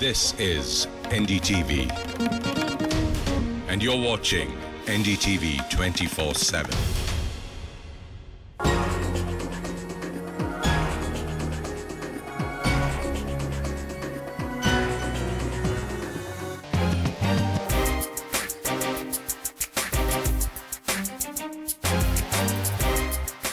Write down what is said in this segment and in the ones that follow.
This is NDTV. And you're watching NDTV 24 7.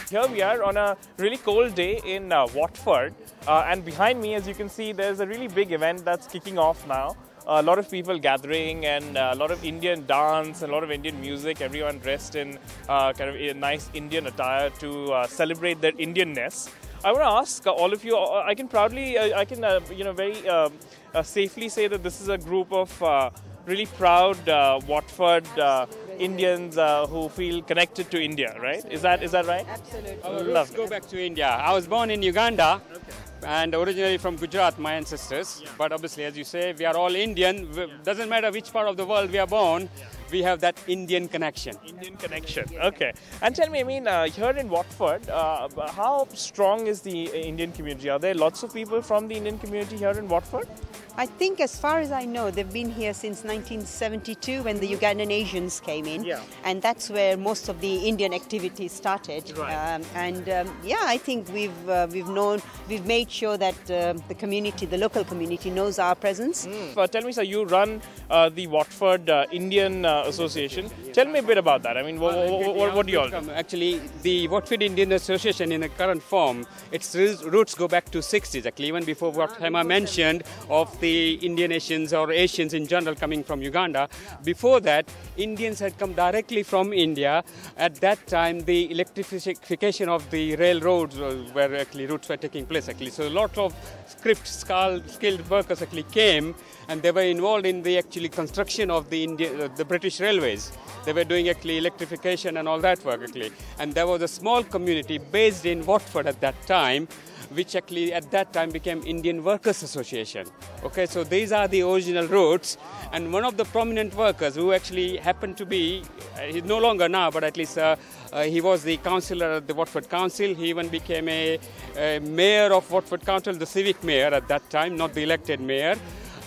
Here we are on a really cold day in uh, Watford, uh, and behind me, as you can see, there's a really big event that's kicking off now. a lot of people gathering, and uh, a lot of Indian dance, and a lot of Indian music. Everyone dressed in uh, kind of a nice Indian attire to uh, celebrate their Indianness. I want to ask all of you. uh, I can proudly, uh, I can, uh, you know, very um, uh, safely say that this is a group of uh, really proud uh, Watford uh, Indians uh, who feel connected to India. Right? Is that is that right? Absolutely. Our Love roots it. go back to India. I was born in Uganda and originally from Gujarat, my ancestors. But obviously, as you say, we are all Indian. W- Doesn't matter which part of the world we are born, we have that Indian connection. Indian connection. Okay. And tell me, I mean, uh, here in Watford, uh, how strong is the Indian community? Are there lots of people from the Indian community here in Watford? I think, as far as I know, they've been here since 1972 when the Ugandan Asians came in, Yeah. and that's where most of the Indian activities started. Right. Um, and um, yeah, I think we've uh, we've known we've made sure that uh, the community, the local community, knows our presence. Uh, tell me, sir, you run uh, the Watford uh, Indian uh, Association. Tell me a bit about that. I mean, wha- wha- wha- what, do you all do? Actually, the Watford Indian Association in the current form, its roots- roots go back to 60s, actually, even before what Hema mentioned of the Indian Asians or Asians in general coming from Uganda. Before that, Indians had come directly from India. At that time, the electrification of the railroads was where actually routes were taking place, actually. So a lot of script skilled workers actually came and they were involved in the actually construction of the Indian, uh, the British railways. They were doing actually electrification and all that work actually. And there was a small community based in Watford at that time, which actually at that time became Indian Workers Association. Okay, so these are the original roots. And one of the prominent workers who actually happened to be, uh, he's no longer now, but at least uh, uh, he was the councillor at the Watford Council. He even became a, a mayor of Watford Council, the civic mayor at that time, not the elected mayor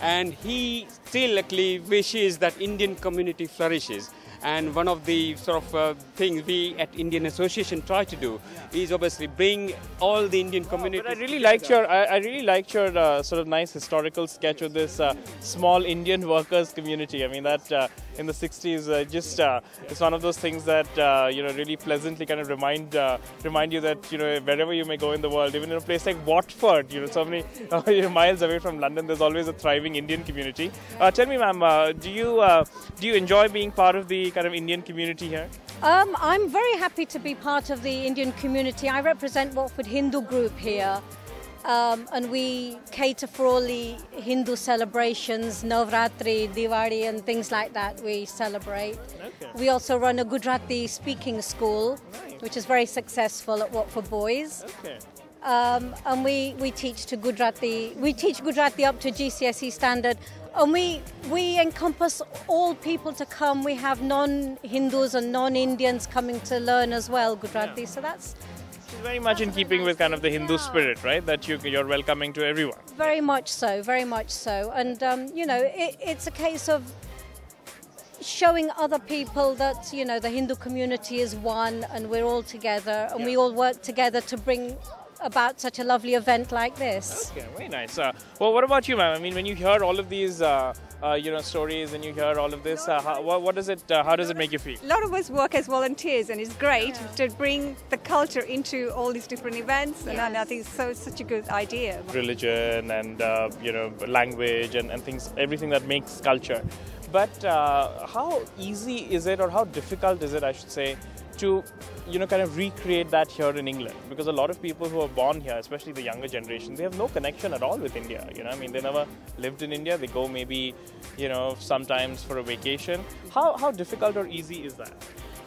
and he still actually wishes that Indian community flourishes. And one of the sort of uh, things we at Indian Association try to do is obviously bring all the Indian community. But I really liked your, I, I really liked your uh, sort of nice historical sketch of this uh, small Indian workers community. I mean that uh, in the 60s, uh, just uh, it's one of those things that uh, you know really pleasantly kind of remind remind you that you know wherever you may go in the world, even in a place like Watford, you know so many uh, miles away from London, there's always a thriving Indian community. Tell me, ma'am, do you do you enjoy being part of the kind of Indian community here? Um, I'm very happy to be part of the Indian community. I represent Watford Hindu group here, um, and we cater for all the Hindu celebrations, Navratri, Diwali, and things like that. We celebrate. Okay. We also run a Gujarati speaking school, which is very successful at Watford Boys. Okay. Um, and we, we teach to Gujarati. We teach Gujarati up to GCSE standard, and we we encompass all people to come. We have non-Hindus and non-Indians coming to learn as well Gujarati. So that's It's very much in keeping with kind of the Hindu spirit, right? That you you're welcoming to everyone. very much so, very much so. And um, you know, it, it's a case of showing other people that you know the Hindu community is one, and we're all together, and we all work together to bring about such a lovely event like this. Okay, very nice. Uh, well, what about you, ma'am? I mean, when you hear all of these, uh, uh, you know, stories, and you hear all of this, uh, how, what, what does it? Uh, how does it make you feel? A lot of us work as volunteers, and it's great to bring the culture into all these different events. And I think it's so such a good idea. Religion and uh, you know, language and, and things, everything that makes culture. But uh, how easy is it, or how difficult is it, I should say, to you know kind of recreate that here in England? Because a lot of people who are born here, especially the younger generation, they have no connection at all with India. You know, I mean, they never lived in India. They go maybe, you know, sometimes for a vacation. How how difficult or easy is that?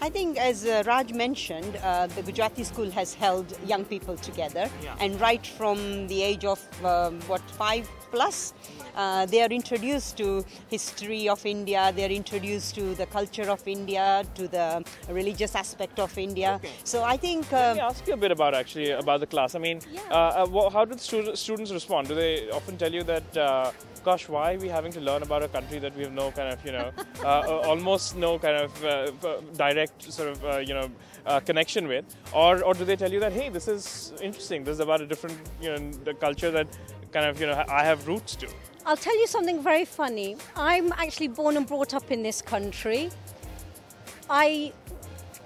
I think, as uh, Raj mentioned, uh, the Gujarati school has held young people together, Yeah. and right from the age of um, what five plus, uh, they are introduced to history of India. They are introduced to the culture of India, to the religious aspect of India. So I think. Let Uh, me ask you a bit about actually about the class. I mean, uh, uh, how do the stu- students respond? Do they often tell you that, uh, gosh, why are we having to learn about a country that we have no kind of, you know, uh, almost no kind of direct sort of, uh, you know, uh, connection with, or or do they tell you that, hey, this is interesting. This is about a different, you know, the culture that kind of, you know, I have roots to. I'll tell you something very funny. I'm actually born and brought up in this country. I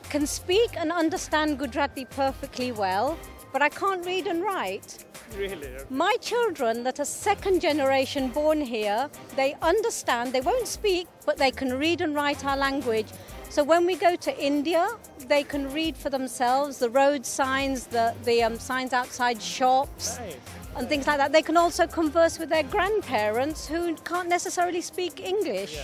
can speak and understand Gujarati perfectly well, but I can't read and write. Really? My children that are second generation born here, they understand, they won't speak, but they can read and write our language. So when we go to India, they can read for themselves the road signs, the, the um, signs outside shops, Nice. And things like that. They can also converse with their grandparents who can't necessarily speak English.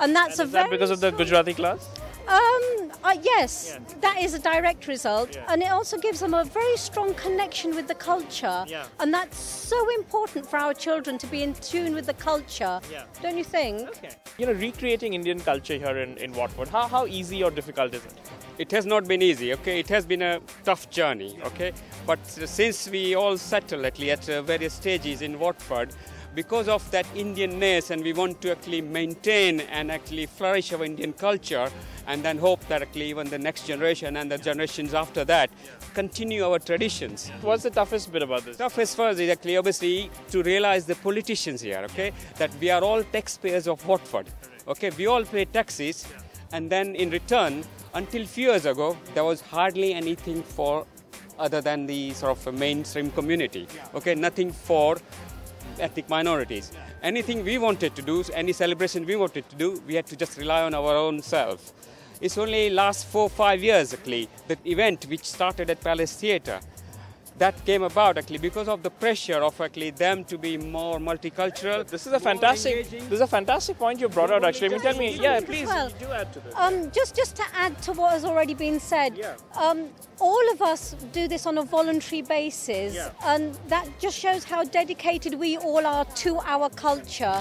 And that's And a is that because of the Gujarati class? um, uh, yes, Yeah. that is a direct result, Yeah. and it also gives them a very strong connection with the culture. Yeah. And that's so important for our children to be in tune with the culture. Yeah. Don't you think? Okay. You know, recreating Indian culture here in, in Watford, how, how easy or difficult is it? It has not been easy okay it has been a tough journey okay but since we all settle at, at uh, various stages in watford because of that indianness and we want to actually maintain and actually flourish our indian culture and then hope that actually even the next generation and the generations after that continue our traditions What's the toughest bit about this? toughest us is actually obviously to realize the politicians here, okay, that we are all taxpayers of Watford. Okay, we all pay taxes, and then in return, until few years ago, there was hardly anything for other than the sort of mainstream community. Okay, nothing for ethnic minorities. Anything we wanted to do, any celebration we wanted to do, we had to just rely on our own self. It's only last four, five years actually, the event which started at Palace Theatre, that came about actually because of the pressure of actually them to be more multicultural. This is a fantastic. engaging. This is a fantastic point you brought out. Actually, I mean, tell me, yeah, please Well, do add to this. Um, just, just to add to what has already been said, Yeah. um, all of us do this on a voluntary basis, Yeah. and that just shows how dedicated we all are to our culture.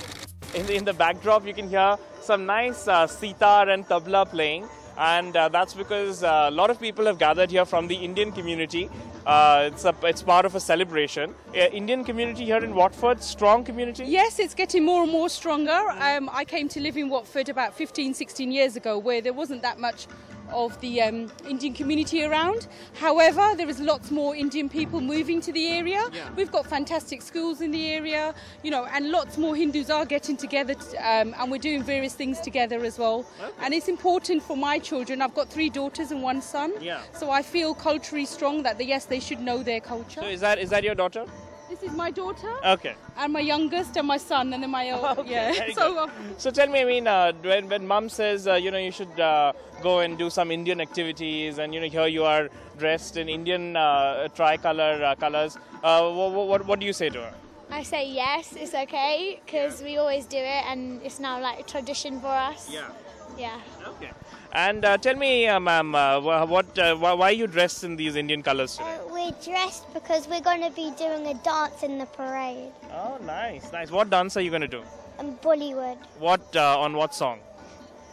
In the, in the backdrop, you can hear some nice uh, sitar and tabla playing, and uh, that's because uh, a lot of people have gathered here from the Indian community. Uh, it's a, it's part of a celebration. Uh, Indian community here in Watford, strong community. Yes, it's getting more and more stronger. Um, I came to live in Watford about 15, 16 years ago where there wasn't that much of the um, Indian community around. However, there is lots more Indian people moving to the area. We've got fantastic schools in the area, you know, and lots more Hindus are getting together um, and we're doing various things together as well. And it's important for my children. I've got three daughters and one son. Yeah. So I feel culturally strong that they, yes, they should know their culture. So is that is that your daughter? This is my daughter Okay. and my youngest and my son and then my old, Okay, yeah. So uh, So tell me, I mean, uh, when, when mom says, uh, you know, you should uh, go and do some Indian activities, and you know, here you are dressed in Indian uh, tricolor uh, colors. Uh, what, what, what do you say to her? I say yes, it's okay because we always do it and it's now like a tradition for us. Yeah. Yeah. Okay. And uh, tell me, uh, ma'am, uh, what, uh, why, why are you dressed in these Indian colors today? Uh, we're dressed because we're going to be doing a dance in the parade. Oh, nice, nice. What dance are you going to do? And Bollywood. What uh, on what song?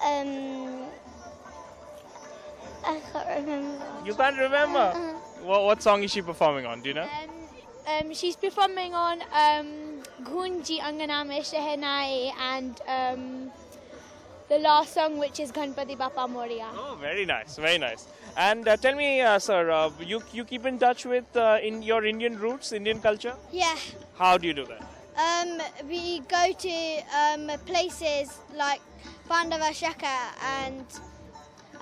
Um, I can't remember. You can't remember. What, what song is she performing on? Do you know? Um, um, she's performing on um, Gunji Anganame Shehenai and um, the last song, which is Ganpati Bappa Moria. Oh, very nice, very nice. And uh, tell me, uh, sir, uh, you you keep in touch with uh, in your Indian roots, Indian culture? Yeah. How do you do that? Um, we go to um, places like Pandava Shaka and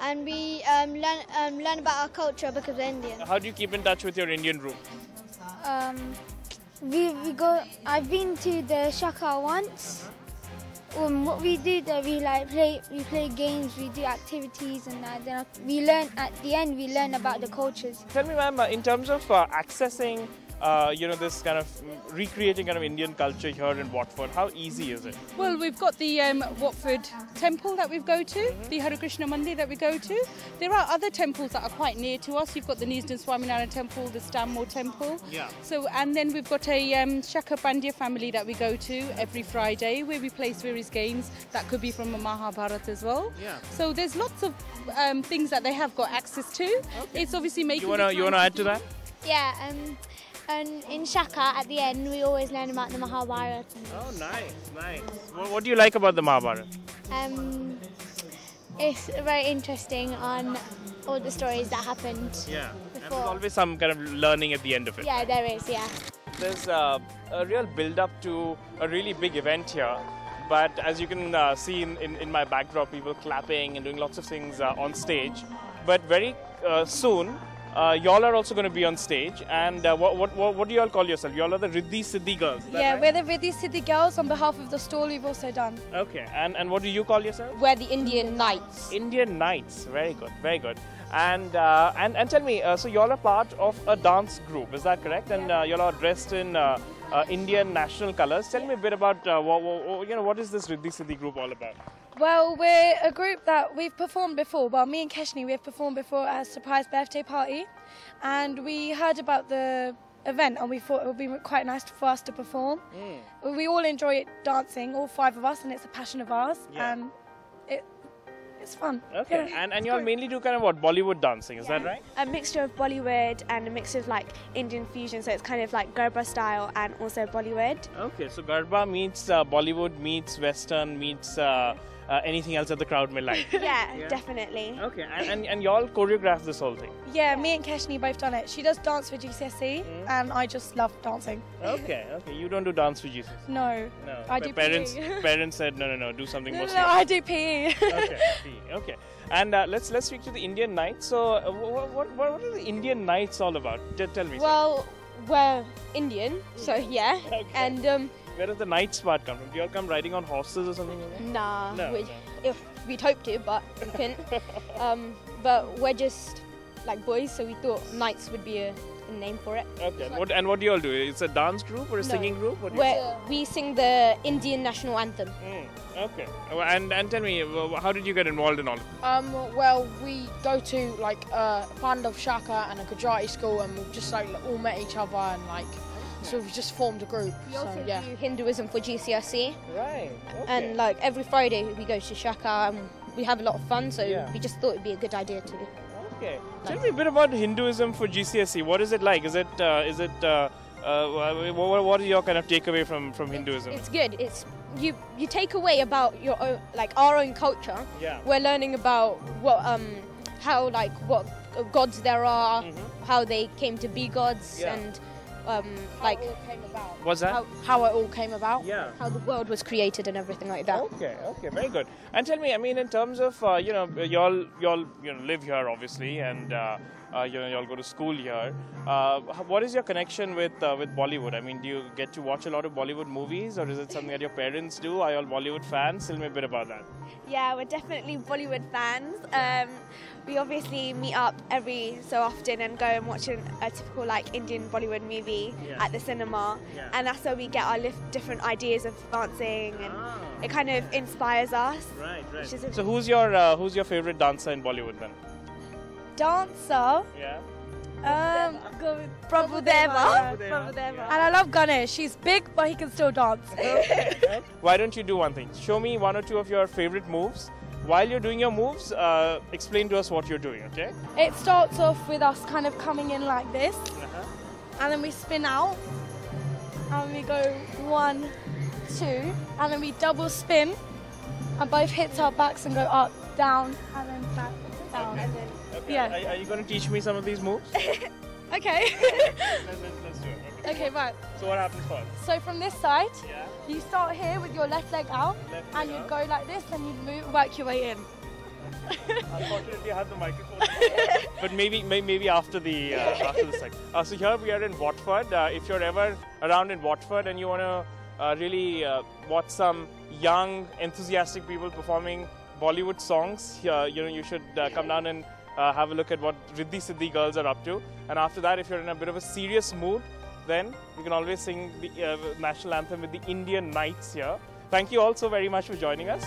and we um, learn um, learn about our culture because we're Indian. How do you keep in touch with your Indian roots? Um, we, we go. I've been to the Shaka once. Um, what we do there, we like play. We play games. We do activities, and that. Then we learn. At the end, we learn about the cultures. Tell me, ma'am, uh, in terms of uh, accessing uh, you know, this kind of mm, recreating kind of Indian culture here in Watford? How easy is it? Well, we've got the um, Watford temple that we go to, the Hare Krishna Mandir that we go to. There are other temples that are quite near to us. You've got the Neasden Swaminarayan temple, the Stanmore temple. Yeah. So, and then we've got a um, Shaka Pandya family that we go to every Friday where we place various games that could be from a Mahabharata as well. Yeah. So there's lots of um, things that they have got access to. It's obviously making. You wanna you wanna add to that? Yeah, um, and in Shaka at the end we always learn about the Mahabharata. Oh, nice, nice. What, what do you like about the Mahabharata? Um, it's very interesting on all the stories that happened. Yeah. And there's always some kind of learning at the end of it. Yeah, there is. Yeah. There's uh, a real build up to a really big event here. But as you can uh, see in, in, in my backdrop, people clapping and doing lots of things uh, on stage. But very uh, soon, uh, y'all are also going to be on stage. And uh, what, what, what, do y'all call yourself? Y'all are the Riddhi Siddhi girls. Yeah, right? we're the Riddhi Siddhi Girls on behalf of the stall we've also done. Okay. And, and what do you call yourself? We're the Indian Knights. Indian Knights. Very good, very good. And uh, and and tell me, uh, so y'all are part of a dance group, is that correct? And uh, y'all are dressed in uh, uh, Indian national colors. Tell me a bit about uh, what, what, you know what is this Riddhi Siddhi group all about? Well, we're a group that we've performed before. Well, me and Keshni, we've performed before at a surprise birthday party. And we heard about the event and we thought it would be quite nice for us to perform. We all enjoy it dancing, all five of us, and it's a passion of ours. Yeah. And it, it's fun. Okay, Yeah, and and y'all mainly do kind of what Bollywood dancing, is that right? a mixture of Bollywood and a mix of like Indian fusion, so it's kind of like Garba style and also Bollywood. Okay, so Garba meets uh, Bollywood meets Western meets uh, uh, anything else that the crowd may like. Yeah, Yeah. definitely. Okay, and, and, and y'all choreographed this whole thing. Yeah, me and Keshni both done it. She does dance for GCSE, Mm. and I just love dancing. Okay, okay, you don't do dance for GCSE. No, No, I Pa- do parents PE. parents said no, no, no, do something no, more no, serious. I do PE. okay, PE, okay. And uh, let's let's speak to the Indian Knights. So, uh, what, what, what are the Indian Knights all about? T- tell me. sir. Well, we're Indian, so yeah. Okay. And um, where does the Knights part come from? Do you all come riding on horses or something like that? nah, No, we, no. if we'd hope to, but we couldn't. um, but we're just like boys, so we thought Knights would be a, a name for it. Okay. And what, and what do you all do? It's a dance group or a No. singing group? What do you Where we sing the Indian national anthem. Mm, okay. And and tell me, uh, how did you get involved in all? of this? Um, well, we go to like a band of Shaka and a Gujarati school, and we've just like all met each other and like, so we've just formed a group. We So also yeah. do Hinduism for GCSE, Right. and like every Friday we go to Shaka and we have a lot of fun. So Yeah. we just thought it'd be a good idea to. Okay. Tell me a bit about Hinduism for GCSE. What is it like? Is it uh, is it uh, uh, what, what is your kind of takeaway from from Hinduism? It's good. It's you you take away about your own like our own culture. Yeah. We're learning about what um how like what gods there are, how they came to be gods, Yeah. and um like What's that? How, how it all came about. Yeah. how the world was created and everything like that. Okay, okay, very good. And tell me, I mean, in terms of uh, you know, y'all y'all you know live here obviously, and uh, uh, you know y'all go to school here. Uh, what is your connection with uh, with Bollywood? I mean, do you get to watch a lot of Bollywood movies, or is it something that your parents do? Are y'all Bollywood fans? Tell me a bit about that. Yeah, we're definitely Bollywood fans. Um, we obviously meet up every so often and go and watch an, a typical like Indian Bollywood movie Yeah. at the cinema, Yeah. and that's where we get our lif- different ideas of dancing, and it kind of inspires us. Right, a- So who's your uh, who's your favorite dancer in Bollywood then? Dancer. Yeah. Um, go with Prabhudeva. Prabhudeva. And I love Ganesh. He's big, but he can still dance. Why don't you do one thing? Show me one or two of your favorite moves. While you're doing your moves, uh, explain to us what you're doing. Okay. It starts off with us kind of coming in like this, Uh-huh. and then we spin out, and we go one, two, and then we double spin, and both hits our backs and go up, down, and then back, down, and then Okay. Yeah. Are, are you going to teach me some of these moves? Okay. let's, let's, let's do it. Okay. okay, right. So what happens first? So from this side, Yeah. you start here with your left leg out, Left and you go like this, and you move, work your way in. Unfortunately, I have the microphone. but maybe, may, maybe after the uh, after the site. Uh, so here we are in Watford. Uh, if you're ever around in Watford and you want to uh, really uh, watch some young, enthusiastic people performing Bollywood songs, uh, you know, you should uh, come down and uh, have a look at what Riddhi Siddhi girls are up to. And after that, if you're in a bit of a serious mood, then you can always sing the uh, national anthem with the Indian Knights here. Thank you all so very much for joining us.